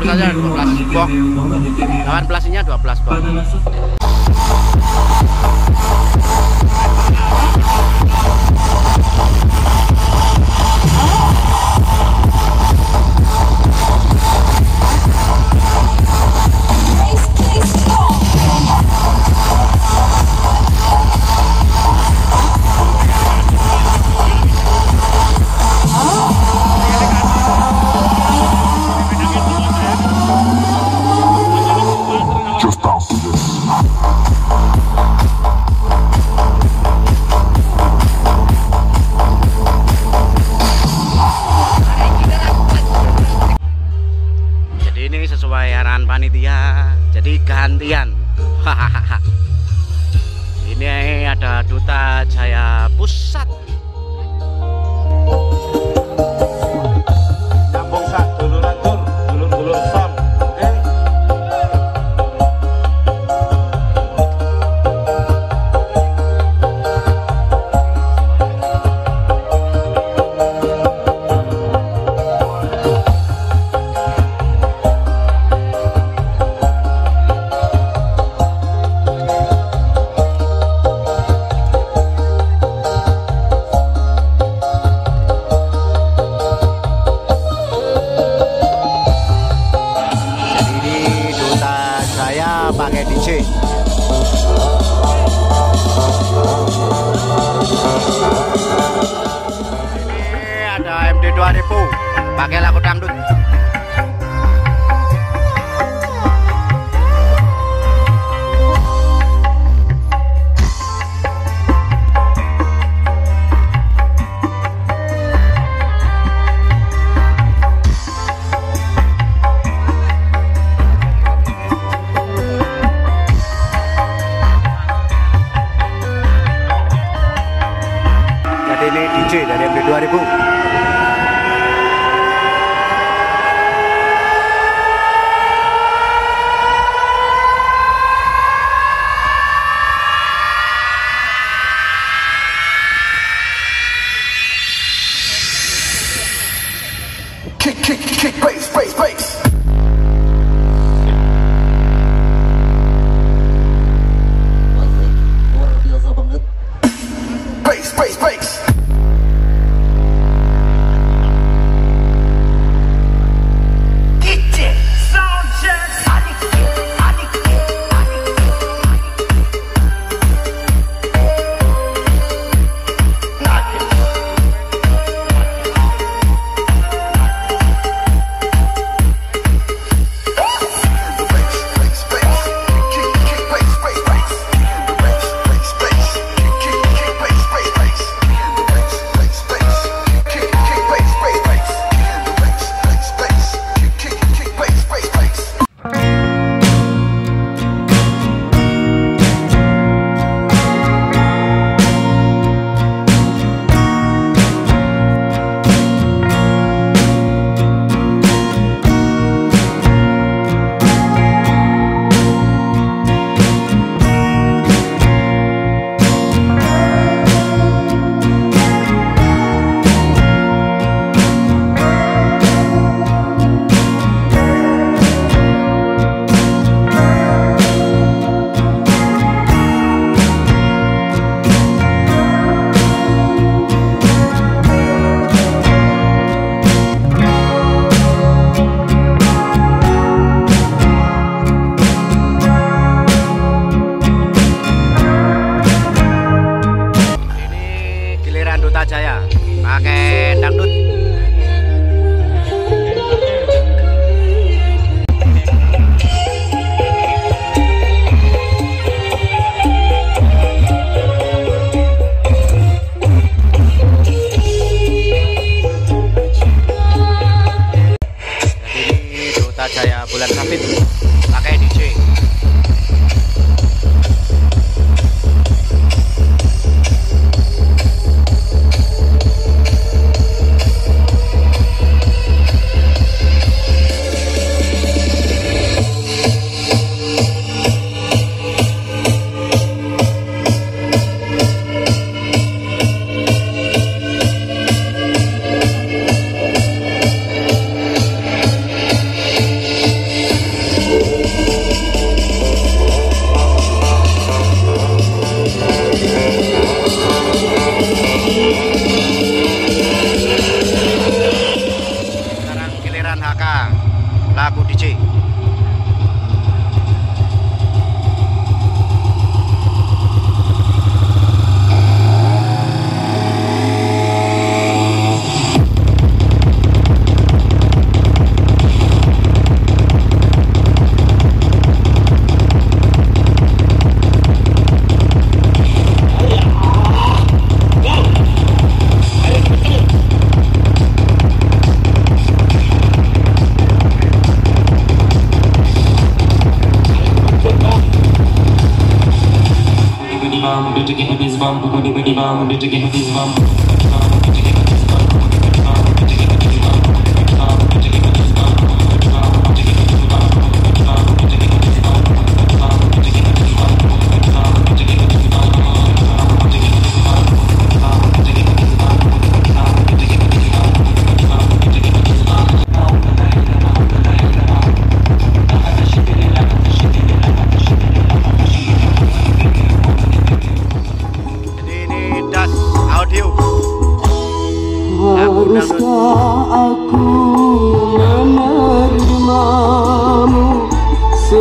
dua belas 12 box 18 dua 12 box ini sesuai arahan panitia. Jadi gantian. Ini ada duta jaya pusat. 2000 pakailah aku dangdut ini DJ dari MD 2000 నాకు DJ die Imam, bitte geh auf die Imam.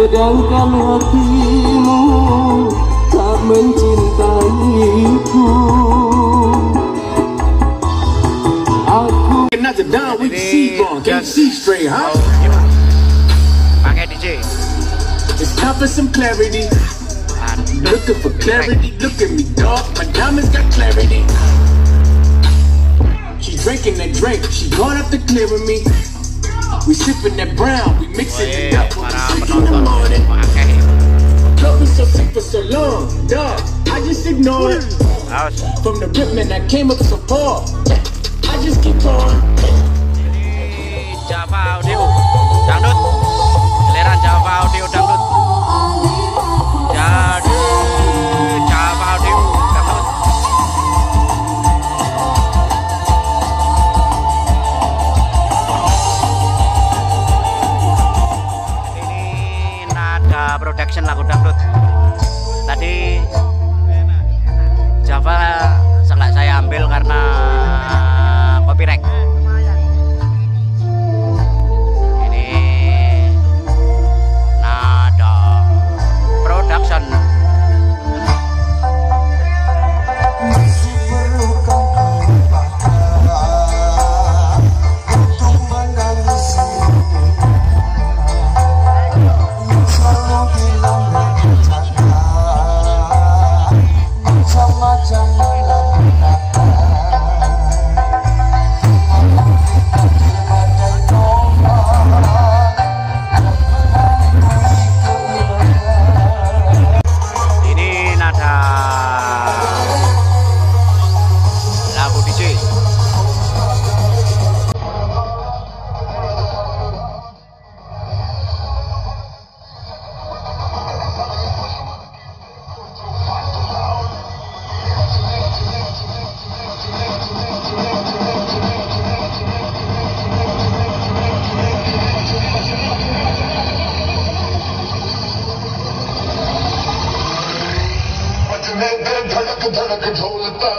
Sedangkan hatimu tak mencintaiku Aku Another down with Ini C-Ball, can't see straight, huh? Oh, audio pakai DJ It's time for some clarity. Ah, Looking for clarity, look at me, dog. My diamonds got clarity. She drinking that drink, she going up to clear with me. We sipping that brown, we mixing it up when we in the morning. Love me so sick for so long, dog. I just ignore it. From the rip man, I came up so far. I just keep on. Java Audio dangdut giliran Java Audio dangdut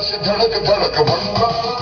धड़क धड़क धड़क ढोल